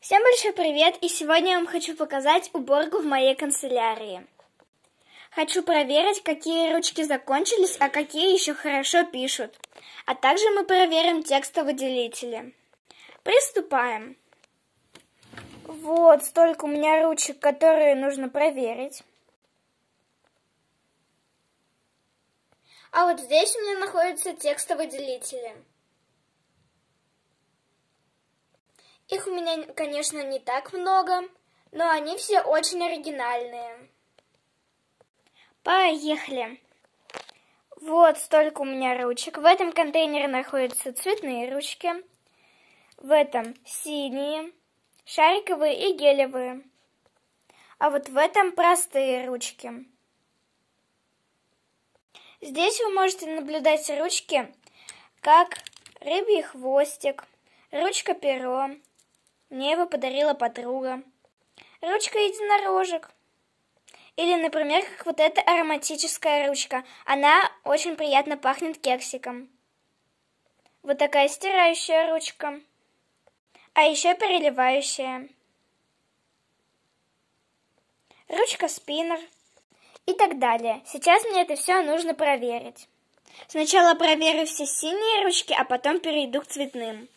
Всем большой привет! И сегодня я вам хочу показать уборку в моей канцелярии. Хочу проверить, какие ручки закончились, а какие еще хорошо пишут. А также мы проверим текстовыделители. Приступаем. Вот столько у меня ручек, которые нужно проверить. А вот здесь у меня находятся текстовыделители. Их у меня, конечно, не так много, но они все очень оригинальные. Поехали! Вот столько у меня ручек. В этом контейнере находятся цветные ручки. В этом синие, шариковые и гелевые. А вот в этом простые ручки. Здесь вы можете наблюдать ручки, как рыбий хвостик, ручка-перо, мне его подарила подруга. Ручка единорожек. Или, например, как вот эта ароматическая ручка. Она очень приятно пахнет кексиком. Вот такая стирающая ручка. А еще переливающая. Ручка спиннер. И так далее. Сейчас мне это все нужно проверить. Сначала проверю все синие ручки, а потом перейду к цветным.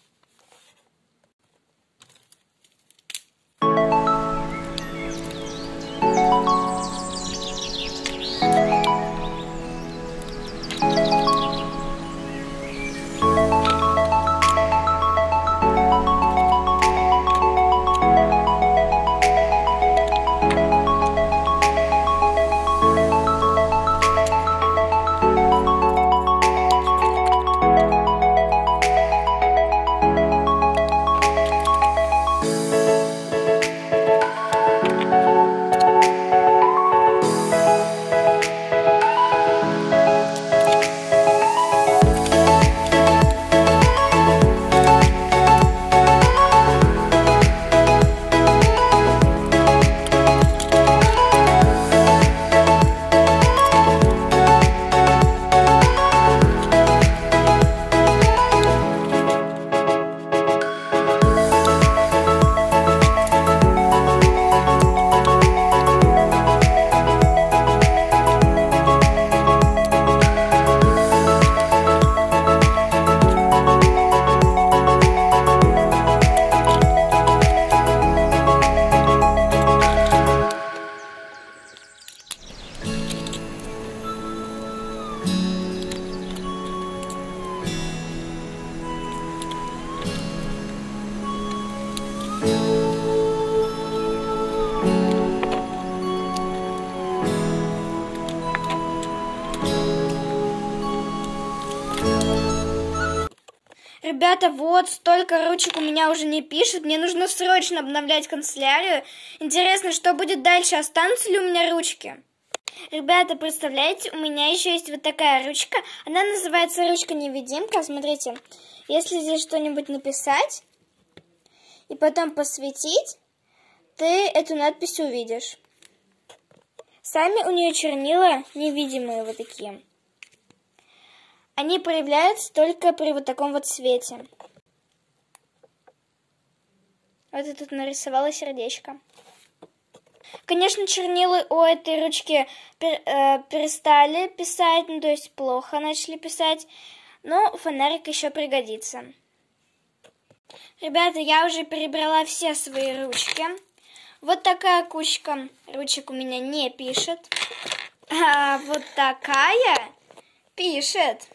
Ребята, вот столько ручек у меня уже не пишет. Мне нужно срочно обновлять канцелярию. Интересно, что будет дальше? Останутся ли у меня ручки? Ребята, представляете, у меня еще есть вот такая ручка. Она называется ручка-невидимка. Смотрите, если здесь что-нибудь написать и потом посветить, ты эту надпись увидишь. Сами у нее чернила невидимые вот такие. Они проявляются только при вот таком вот свете. Вот я тут нарисовала сердечко. Конечно, чернилы у этой ручки пер, э, перестали писать, ну то есть плохо начали писать, но фонарик еще пригодится. Ребята, я уже перебрала все свои ручки. Вот такая кучка ручек у меня не пишет. А вот такая пишет.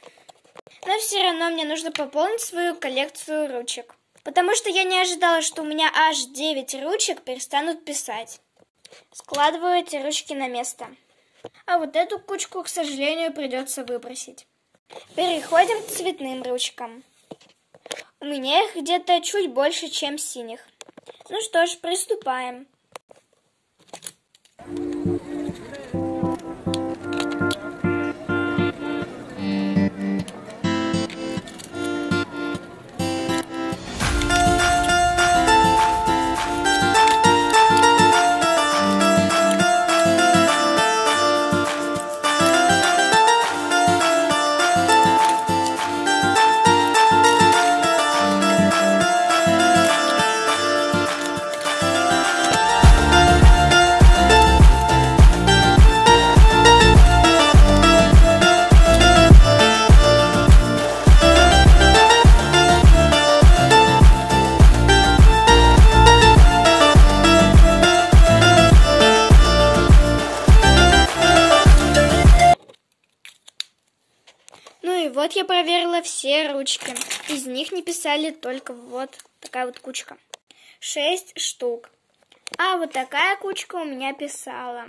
Но все равно мне нужно пополнить свою коллекцию ручек. Потому что я не ожидала, что у меня аж 9 ручек перестанут писать. Складываю эти ручки на место. А вот эту кучку, к сожалению, придется выбросить. Переходим к цветным ручкам. У меня их где-то чуть больше, чем синих. Ну что ж, приступаем. Вот я проверила все ручки. Из них не писали только вот такая вот кучка. Шесть штук. А вот такая кучка у меня писала.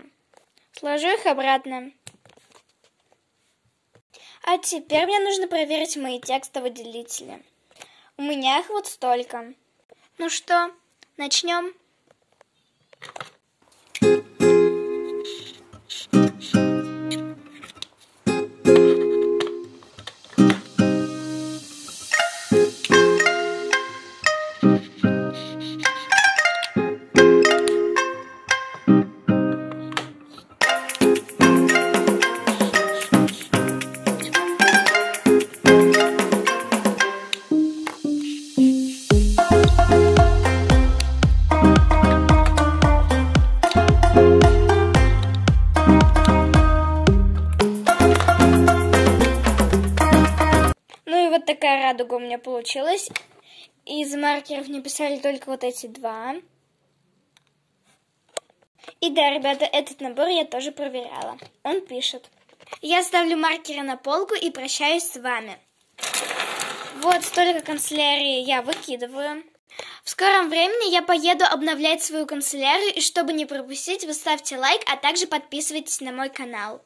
Сложу их обратно. А теперь мне нужно проверить мои текстовыделители. У меня их вот столько. Ну что, начнем? Ну радуга у меня получилась. Из маркеров не писали только вот эти два. И да, ребята, этот набор я тоже проверяла. Он пишет. Я ставлю маркеры на полку и прощаюсь с вами. Вот столько канцелярии я выкидываю. В скором времени я поеду обновлять свою канцелярию, и чтобы не пропустить, вы ставьте лайк, а также подписывайтесь на мой канал.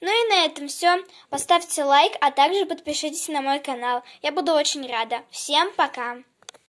Ну и на этом все. Поставьте лайк, а также подпишитесь на мой канал. Я буду очень рада. Всем пока!